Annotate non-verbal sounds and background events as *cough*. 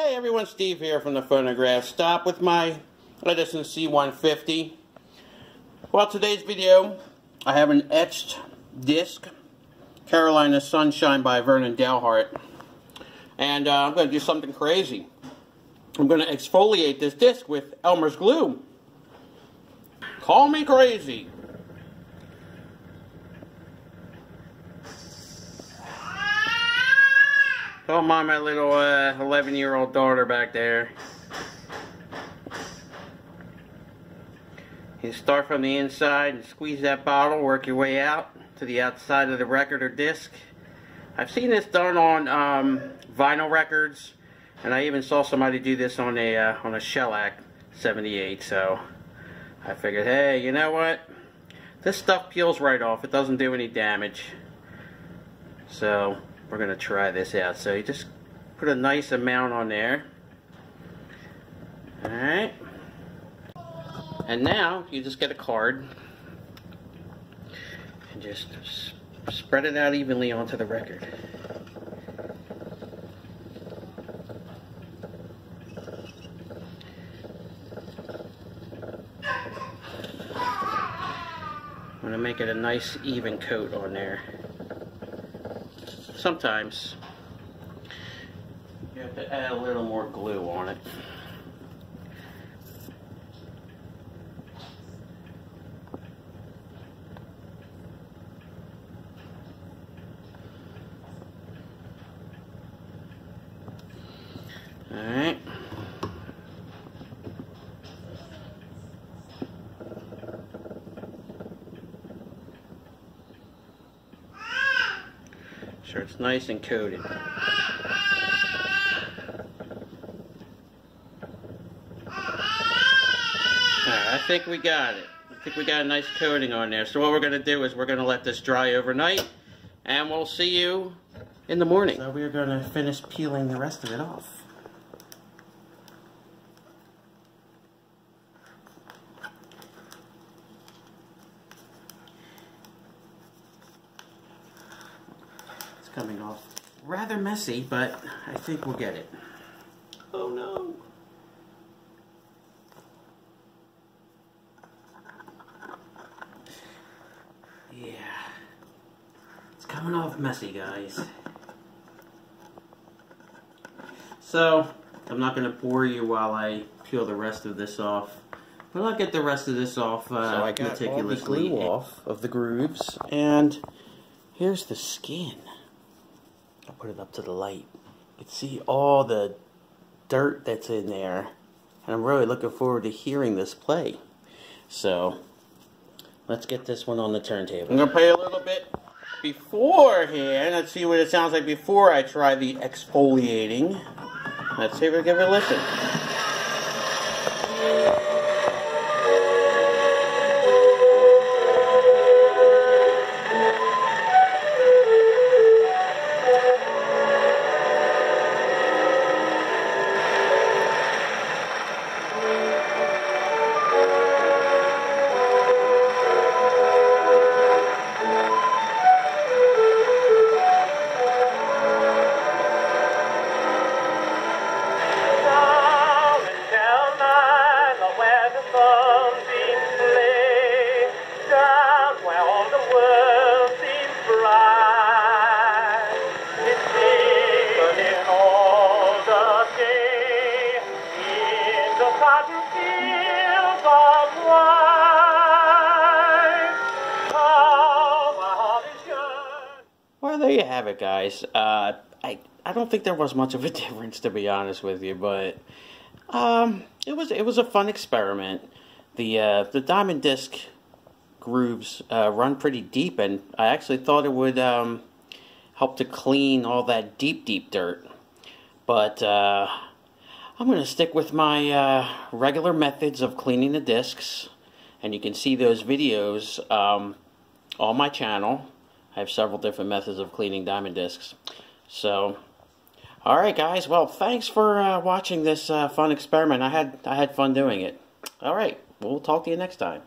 Hey everyone, Steve here from the Phonograph Stop with my Edison C150. Well, today's video, I have an etched disc, Carolina Sunshine by Vernon Dalhart. And uh, I'm going to do something crazy. I'm going to exfoliate this disc with Elmer's glue. Call me crazy. Don't mind my little 11-year-old uh, daughter back there. You start from the inside and squeeze that bottle, work your way out to the outside of the record or disc. I've seen this done on um, vinyl records, and I even saw somebody do this on a uh, on a shellac 78. So I figured, hey, you know what? This stuff peels right off. It doesn't do any damage. So we're going to try this out. So you just put a nice amount on there. Alright. And now you just get a card and just spread it out evenly onto the record. I'm going to make it a nice even coat on there sometimes you have to add a little more glue on it. Alright. Sure it's nice and coated. I think we got it. I think we got a nice coating on there. So what we're going to do is we're going to let this dry overnight and we'll see you in the morning. So we're going to finish peeling the rest of it off. Coming off rather messy, but I think we'll get it. Oh no! Yeah. It's coming off messy, guys. So, I'm not going to bore you while I peel the rest of this off. But I'll get the rest of this off uh, so I got meticulously all the glue off of the grooves. And here's the skin. I'll put it up to the light. You can see all the dirt that's in there. And I'm really looking forward to hearing this play. So, let's get this one on the turntable. I'm going to play a little bit beforehand. Let's see what it sounds like before I try the exfoliating. Let's see if we give it a listen. Well, there you have it, guys. Uh, I I don't think there was much of a *laughs* difference, to be honest with you, but um, it was it was a fun experiment. The uh, the diamond disc grooves uh, run pretty deep, and I actually thought it would um, help to clean all that deep, deep dirt. But uh, I'm going to stick with my uh, regular methods of cleaning the discs. And you can see those videos um, on my channel. I have several different methods of cleaning diamond discs. So, alright guys, well thanks for uh, watching this uh, fun experiment. I had, I had fun doing it. Alright, we'll talk to you next time.